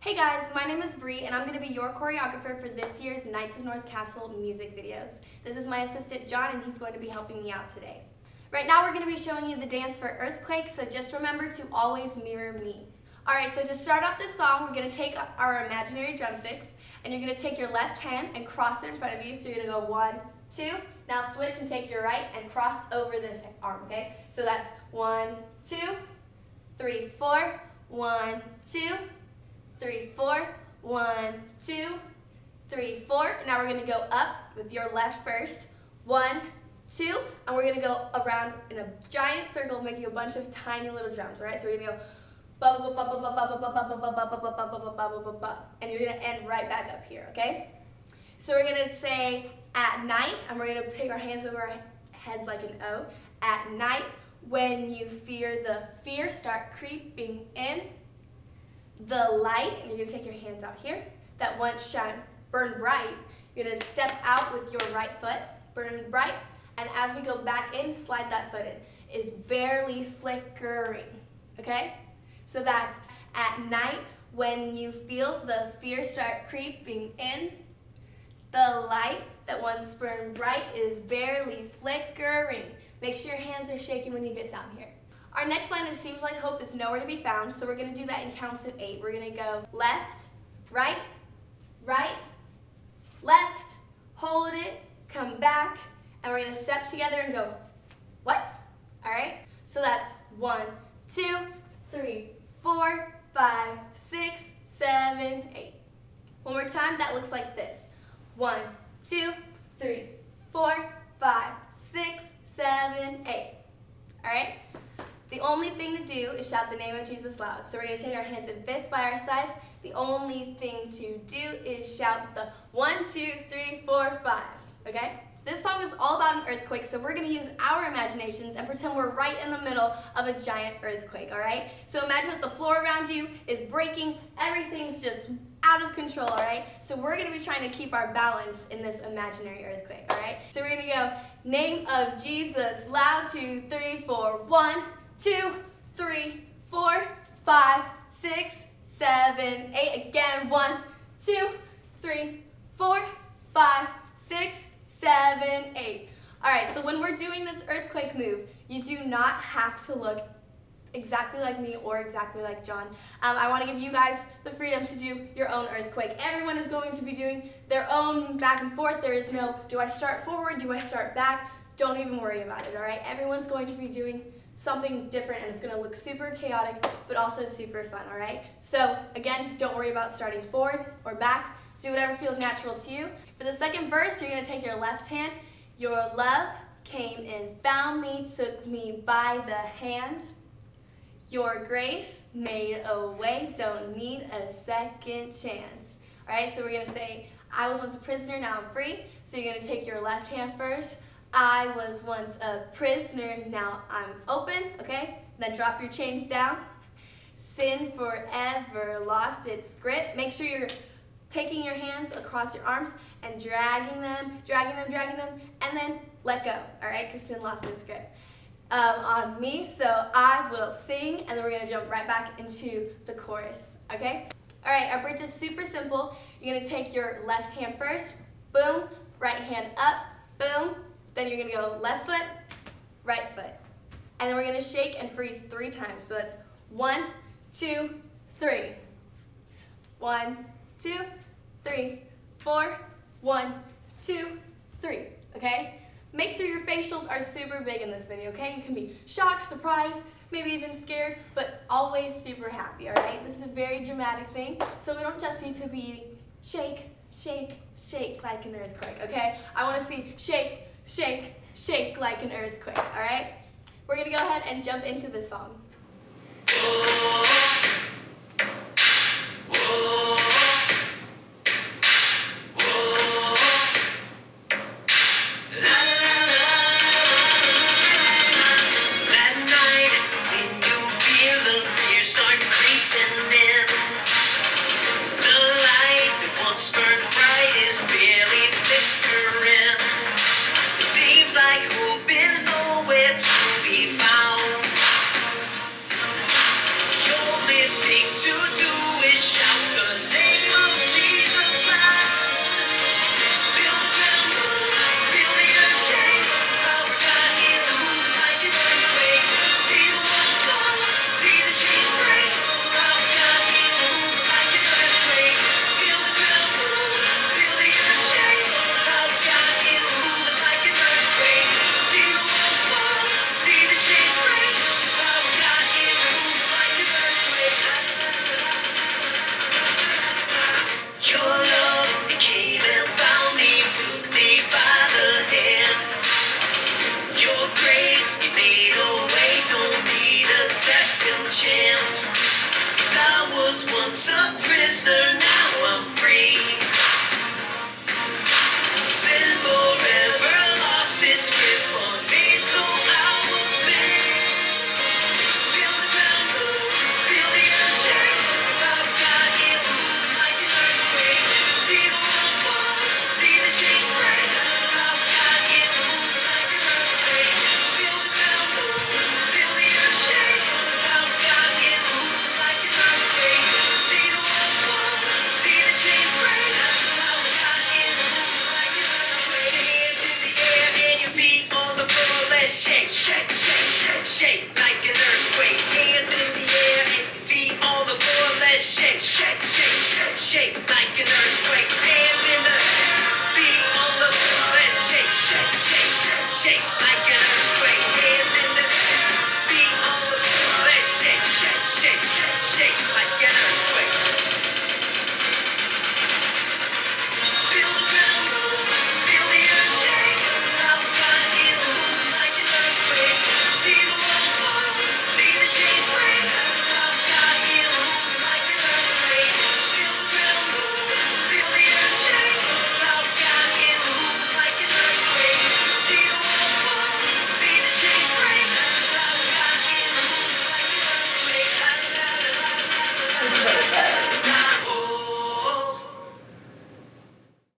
Hey guys, my name is Bree and I'm going to be your choreographer for this year's Knights of North Castle music videos. This is my assistant John and he's going to be helping me out today. Right now we're going to be showing you the dance for Earthquake, so just remember to always mirror me. Alright, so to start off this song, we're going to take our imaginary drumsticks and you're going to take your left hand and cross it in front of you. So you're going to go one, two, now switch and take your right and cross over this arm, okay? So that's one, two, three, four, one, two, Three, four, one, two, three, four. Now we're gonna go up with your left first. One, two, and we're gonna go around in a giant circle, making a bunch of tiny little drums, all right? So we're gonna go and you're gonna end right back up here, okay? So we're gonna say at night, and we're gonna take our hands over our heads like an O. At night, when you fear the fear, start creeping in the light, and you're gonna take your hands out here, that once shine, burn bright, you're gonna step out with your right foot, burn bright, and as we go back in, slide that foot in, is barely flickering, okay? So that's at night, when you feel the fear start creeping in, the light that once burned bright is barely flickering. Make sure your hands are shaking when you get down here. Our next line is seems like hope is nowhere to be found, so we're gonna do that in counts of eight. We're gonna go left, right, right, left, hold it, come back, and we're gonna step together and go, what? All right? So that's one, two, three, four, five, six, seven, eight. One more time, that looks like this. One, two, three, four, five, six, seven, eight. All right? The only thing to do is shout the name of Jesus loud. So we're going to take our hands and fists by our sides. The only thing to do is shout the one, two, three, four, five. Okay? This song is all about an earthquake, so we're gonna use our imaginations and pretend we're right in the middle of a giant earthquake, all right? So imagine that the floor around you is breaking, everything's just out of control, all right? So we're gonna be trying to keep our balance in this imaginary earthquake, all right? So we're gonna go, name of Jesus, loud, two, three, four, one, two, three, four, five, six, seven, eight, again, one, two, three, four, five, six, seven, eight. All right, so when we're doing this earthquake move, you do not have to look exactly like me or exactly like John. Um, I want to give you guys the freedom to do your own earthquake. Everyone is going to be doing their own back and forth. There is no, do I start forward, do I start back? Don't even worry about it, all right? Everyone's going to be doing something different and it's going to look super chaotic, but also super fun, all right? So again, don't worry about starting forward or back. Do whatever feels natural to you. For the second verse, you're to take your left hand. Your love came and found me, took me by the hand. Your grace made a way, don't need a second chance. All right, so we're going to say, I was once a prisoner, now I'm free. So you're going to take your left hand first. I was once a prisoner, now I'm open, okay? Then drop your chains down. Sin forever lost its grip. Make sure you're taking your hands across your arms and dragging them, dragging them, dragging them, and then let go, all right? Because sin lost its grip. Um, on me, so I will sing, and then we're gonna jump right back into the chorus, okay? All right, our bridge is super simple. You're gonna take your left hand first, boom, right hand up, boom, then you're gonna go left foot, right foot. And then we're gonna shake and freeze three times. So that's one, two, three. One, two, three, four, one, two, three, okay? Make sure your facials are super big in this video, okay? You can be shocked, surprised, maybe even scared, but always super happy, all right? This is a very dramatic thing, so we don't just need to be shake, shake, shake like an earthquake, okay? I wanna see shake, shake, shake like an earthquake, all right? We're gonna go ahead and jump into this song. was once a prisoner, now I'm free. shake, like an earthquake. Hands in the air, feet on the floor, let's shake, shake, shake, shake, shake.